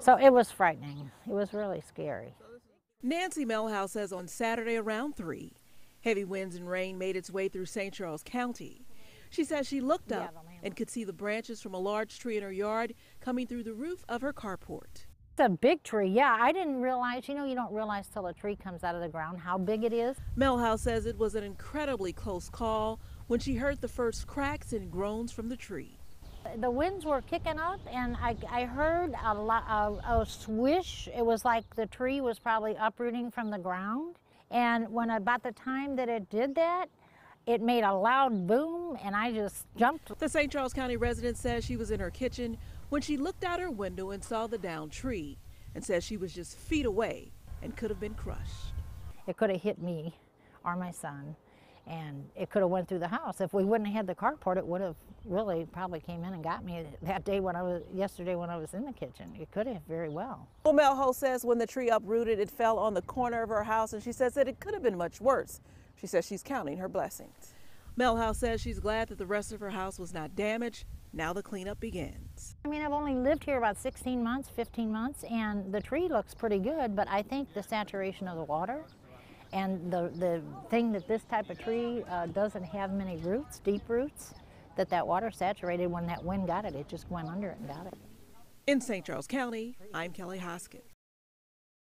So it was frightening. It was really scary. Nancy Melhouse says on Saturday around 3, heavy winds and rain made its way through St. Charles County. She says she looked up and could see the branches from a large tree in her yard coming through the roof of her carport. It's a big tree. Yeah, I didn't realize, you know, you don't realize till a tree comes out of the ground how big it is. Melhouse says it was an incredibly close call when she heard the first cracks and groans from the tree. The winds were kicking up, and I, I heard a, lot, a, a swish. It was like the tree was probably uprooting from the ground. And when about the time that it did that, it made a loud boom, and I just jumped. The St. Charles County resident says she was in her kitchen when she looked out her window and saw the downed tree and says she was just feet away and could have been crushed. It could have hit me or my son, and it could have went through the house. If we wouldn't have had the carport, it would have really probably came in and got me that day when I was yesterday when I was in the kitchen. It could have very well. Well, Melhouse says when the tree uprooted, it fell on the corner of her house, and she says that it could have been much worse. She says she's counting her blessings. Melhouse says she's glad that the rest of her house was not damaged. Now the cleanup begins. I mean, I've only lived here about 16 months, 15 months, and the tree looks pretty good, but I think the saturation of the water and the, the thing that this type of tree uh, doesn't have many roots, deep roots, that that water saturated when that wind got it, it just went under it and got it. In St. Charles County, I'm Kelly Hoskins.